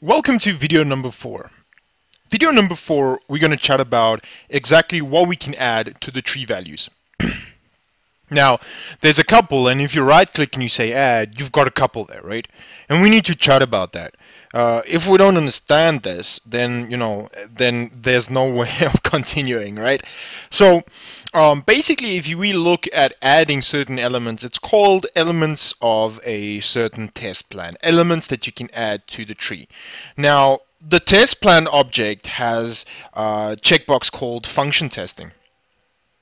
Welcome to video number four. Video number four, we're going to chat about exactly what we can add to the tree values. now, there's a couple, and if you right click and you say add, you've got a couple there, right? And we need to chat about that. Uh, if we don't understand this, then you know, then there's no way of continuing, right? So um, basically, if we look at adding certain elements, it's called elements of a certain test plan, elements that you can add to the tree. Now, the test plan object has a checkbox called function testing.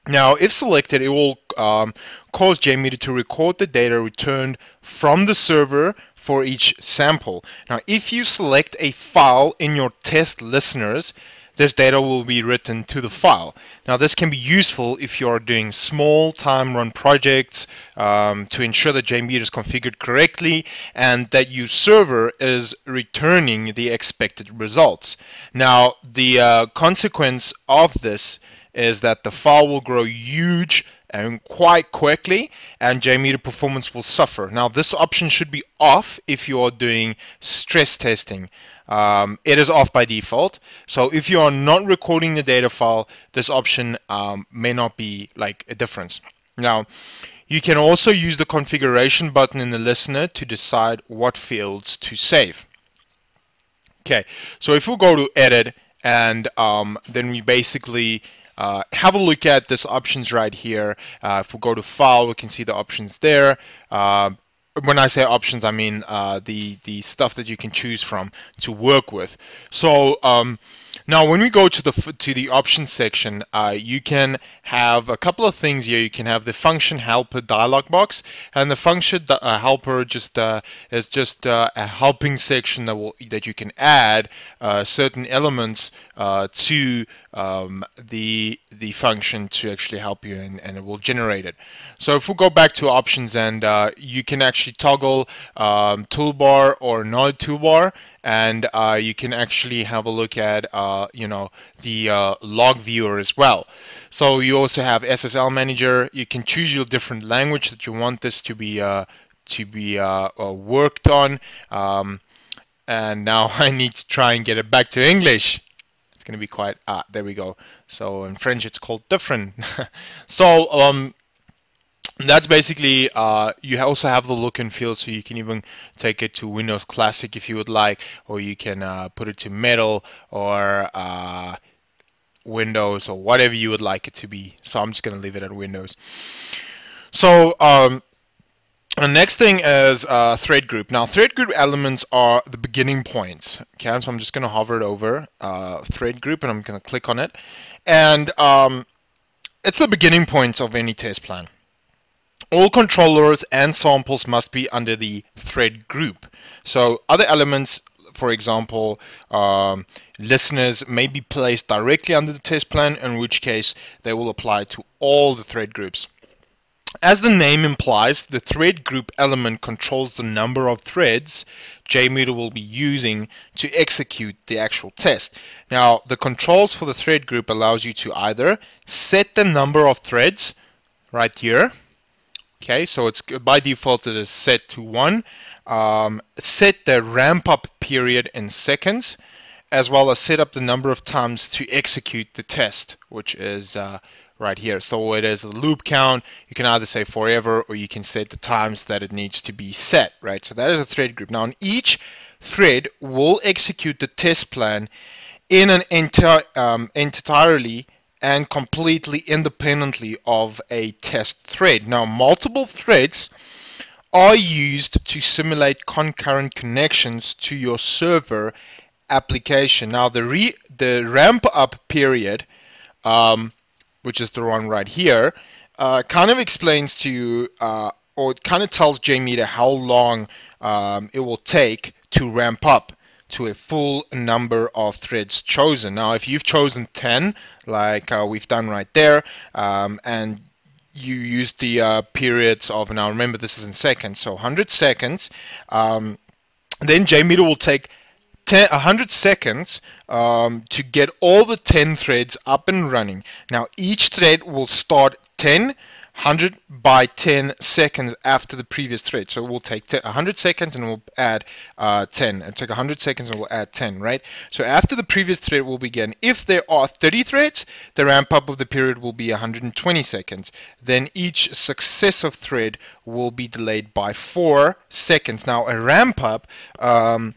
Now, if selected, it will um, cause JMeter to record the data returned from the server for each sample. Now, if you select a file in your test listeners, this data will be written to the file. Now, this can be useful if you are doing small time run projects um, to ensure that JMeter is configured correctly and that your server is returning the expected results. Now, the uh, consequence of this is that the file will grow huge and quite quickly and JMeter performance will suffer. Now this option should be off if you are doing stress testing. Um, it is off by default. So if you are not recording the data file, this option um, may not be like a difference. Now, you can also use the configuration button in the listener to decide what fields to save. Okay, so if we go to edit and um, then we basically uh, have a look at this options right here. Uh, if we go to file, we can see the options there. Uh, when I say options, I mean uh, the the stuff that you can choose from to work with. So um, now, when we go to the to the options section, uh, you can have a couple of things here. You can have the function helper dialog box, and the function uh, helper just uh, is just uh, a helping section that will that you can add uh, certain elements uh, to um, the the function to actually help you, and, and it will generate it. So if we go back to options, and you can actually toggle um, toolbar or not toolbar, and you can actually have a look at uh, you know the uh, log viewer as well. So you also have SSL manager. You can choose your different language that you want this to be uh, to be uh, worked on. Um, and now I need to try and get it back to English. It's gonna be quite ah there we go. So in French it's called different. So um, that's basically uh, you also have the look and feel so you can even take it to Windows Classic if you would like or you can uh, put it to metal or uh, Windows or whatever you would like it to be so I'm just gonna leave it at Windows so um, the next thing is uh, thread group. Now, thread group elements are the beginning points. Okay, so I'm just going to hover it over uh, thread group, and I'm going to click on it, and um, it's the beginning points of any test plan. All controllers and samples must be under the thread group. So other elements, for example, um, listeners may be placed directly under the test plan, in which case they will apply to all the thread groups. As the name implies, the thread group element controls the number of threads JMeter will be using to execute the actual test. Now, the controls for the thread group allows you to either set the number of threads right here, Okay, so it's by default it is set to one. Um, set the ramp up period in seconds, as well as set up the number of times to execute the test, which is uh, right here. So it is a loop count. You can either say forever or you can set the times that it needs to be set, right? So that is a thread group. Now, on each thread will execute the test plan in an um, entirely and completely independently of a test thread. Now, multiple threads are used to simulate concurrent connections to your server application. Now, the, re the ramp up period, um, which is the one right here, uh, kind of explains to you, uh, or it kind of tells JMeter how long um, it will take to ramp up to a full number of threads chosen. Now, if you've chosen 10, like uh, we've done right there, um, and you use the uh, periods of, now remember this is in seconds, so 100 seconds, um, then JMeter will take 10, 100 seconds um, to get all the 10 threads up and running. Now each thread will start 10 100 by 10 seconds after the previous thread. So we'll take 100 seconds and we'll add uh, 10. It took 100 seconds and we'll add 10, right? So after the previous thread will begin. If there are 30 threads, the ramp up of the period will be 120 seconds. Then each successive thread will be delayed by 4 seconds. Now a ramp up, um,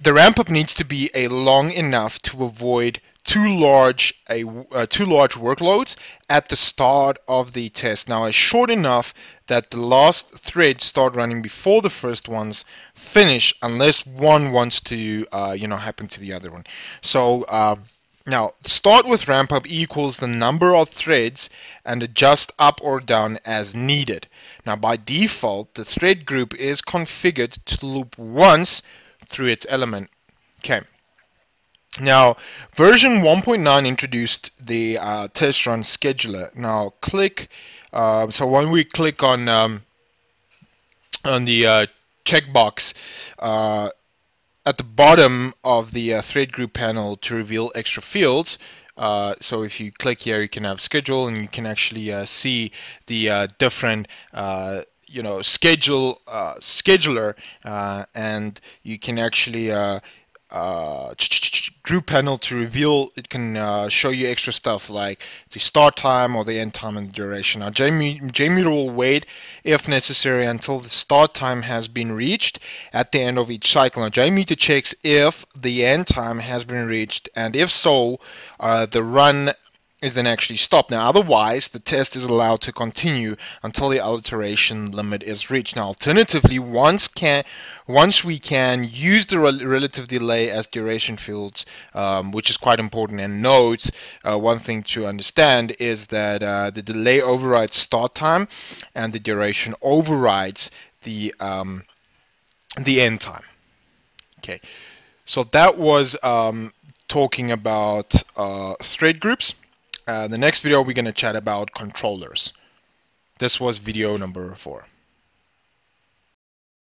the ramp up needs to be a long enough to avoid too large a uh, too large workloads at the start of the test. Now it's short enough that the last threads start running before the first ones finish, unless one wants to uh, you know happen to the other one. So. Uh, now, start with ramp up equals the number of threads and adjust up or down as needed. Now, by default, the thread group is configured to loop once through its element. Okay. Now, version 1.9 introduced the uh, test run scheduler. Now, click. Uh, so when we click on um, on the uh, checkbox uh, at the bottom of the uh, thread group panel to reveal extra fields. Uh, so if you click here, you can have schedule, and you can actually see the different you know schedule scheduler and you can actually uh, group panel to reveal it can uh, show you extra stuff like the start time or the end time and duration. Now JMeter will wait if necessary until the start time has been reached at the end of each cycle. Now JMeter checks if the end time has been reached and if so uh, the run is then actually stopped. Now, otherwise, the test is allowed to continue until the iteration limit is reached. Now, alternatively, once can once we can use the rel relative delay as duration fields, um, which is quite important. And note, uh, one thing to understand is that uh, the delay overrides start time, and the duration overrides the um, the end time. Okay, so that was um, talking about uh, thread groups. Uh, the next video we're going to chat about controllers. This was video number four.